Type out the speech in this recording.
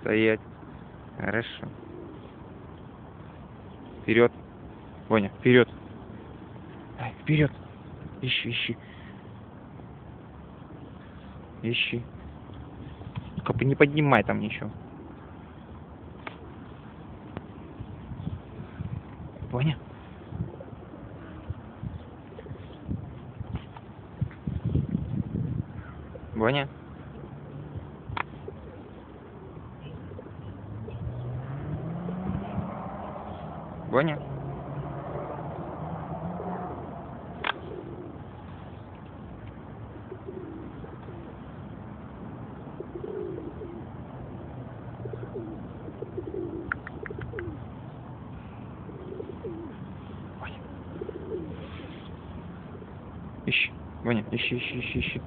Стоять. Хорошо. Вперед. Ваня, вперед. Ай, вперед. Ищи, ищи. Ищи. Только не поднимай там ничего. Ваня. Ваня. Ваня. Ищи. Ваня, ищи, ищи, ищи, ищи.